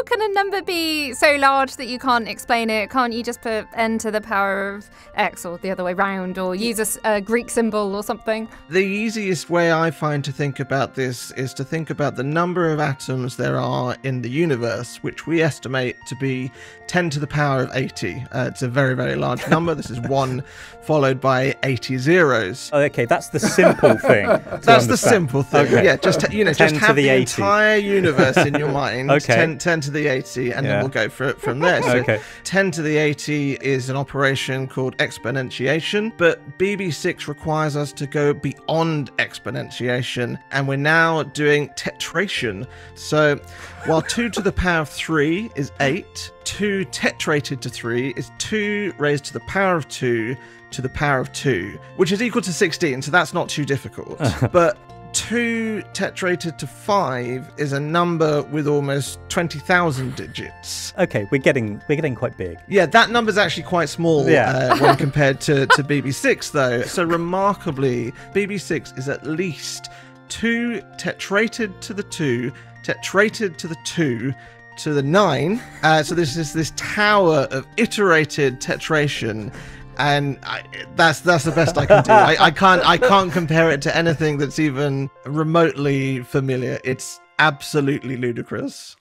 how can a number be so large that you can't explain it? Can't you just put n to the power of x or the other way round or use a Greek symbol or something? The easiest way I find to think about this is to think about the number of atoms there are in the universe, which we estimate to be 10 to the power of 80. Uh, it's a very, very large number. this is 1 followed by 80 zeros. Oh, okay, that's the simple thing. to That's the simple thing. Okay. Yeah, just you know, just have the the, entire universe in your mind. Okay. 10, 10 to the 80, and Yeah. then we'll go for it from there. So Okay. 10 to the 80 is an operation called exponentiation, but BB6 requires us to go beyond exponentiation, and we're now doing tetration. So while 2 to the power of 3 is 8, 2 tetrated to 3 is 2 raised to the power of 2 to the power of 2, which is equal to 16, so that's not too difficult. but 2 tetrated to 5 is a number with almost 20,000 digits. Okay, we're getting we're getting quite big. Yeah, that number's actually quite small Yeah. uh, when compared to, to BB6, though. So, remarkably, BB6 is at least 2 tetrated to the 2, tetrated to the 2, to the 9. Uh, so, this is this tower of iterated tetration. And I, that's that's the best I can do. I, I can't I can't compare it to anything that's even remotely familiar. It's absolutely ludicrous.